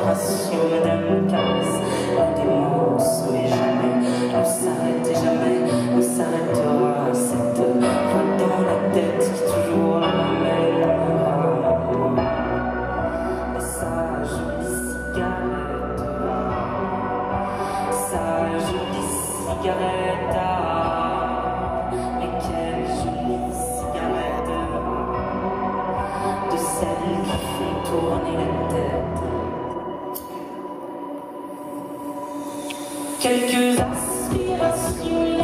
Madame Casse. Un des morceaux et jamais, on s'arrête jamais, on s'arrêtera. Cette voix dans la tête qui toujours m'amènera. Et sa jolie cigarette, sa jolie cigarette. quelques aspirations.